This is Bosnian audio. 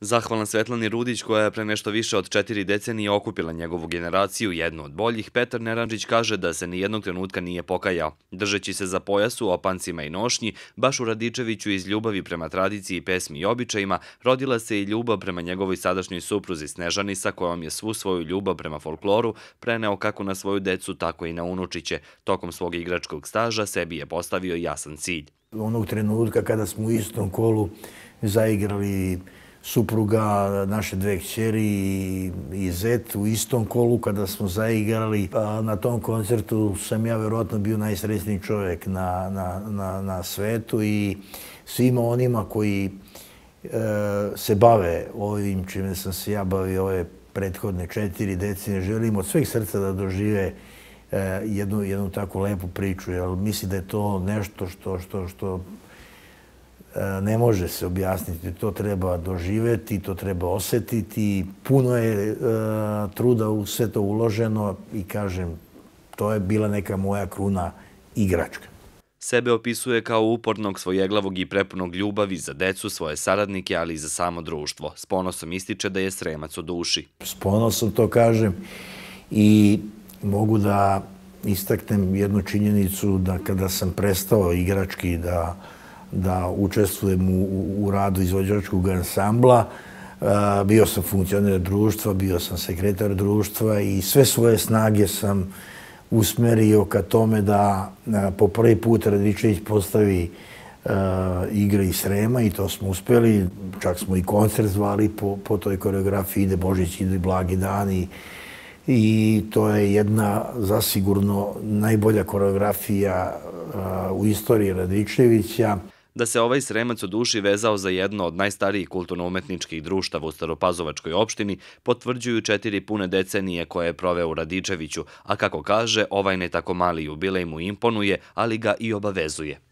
Zahvalan Svetlani Rudić, koja je pre nešto više od četiri decenije okupila njegovu generaciju, jednu od boljih, Petar Neranđić kaže da se ni jednog trenutka nije pokajao. Držeći se za pojasu, opancima i nošnji, baš u Radičeviću iz ljubavi prema tradiciji, pesmi i običajima, rodila se i ljubav prema njegovoj sadašnjoj supruzi Snežani, sa kojom je svu svoju ljubav prema folkloru preneo kako na svoju decu, tako i na unučiće. Tokom svog igračkog staža sebi je postavio jasan cilj. Onog trenutka kada smo u istom kolu zaigrali supruga, naše dve kćeri i zet u istom kolu kada smo zaigrali. Na tom koncertu sam ja verovatno bio najsrećniji čovjek na, na, na, na svetu i svima onima koji e, se bave ovim čime sam se ja bavio ove prethodne četiri decenije, želim od sveg srca da dožive e, jednu, jednu takvu lepu priču, jer mislim da je to nešto što, što, što ne može se objasniti, to treba doživeti, to treba osetiti. Puno je e, truda u sve to uloženo i kažem, to je bila neka moja kruna igračka. Sebe opisuje kao upornog svojeglavog i prepunog ljubavi za decu, svoje saradnike, ali i za samo društvo. S ponosom ističe da je sremac u duši. S ponosom to kažem i mogu da istaknem jednu činjenicu da kada sam prestao igrački da da učestvujem u, u radu izvođačkog ansambla. E, bio sam funkcioner društva, bio sam sekretar društva i sve svoje snage sam usmerio ka tome da e, po prvi put Radičević postavi e, igre iz Srema i to smo uspeli. Čak smo i koncert zvali po, po toj koreografiji Ide Božić, ide Blagi dani. I to je jedna zasigurno najbolja koreografija u istoriji Radičevića da se ovaj sremac u duši vezao za jedno od najstarijih kulturno-umetničkih društava u Staropazovačkoj opštini, potvrđuju četiri pune decenije koje je proveo u Radičeviću, a kako kaže, ovaj ne tako mali jubilej mu imponuje, ali ga i obavezuje.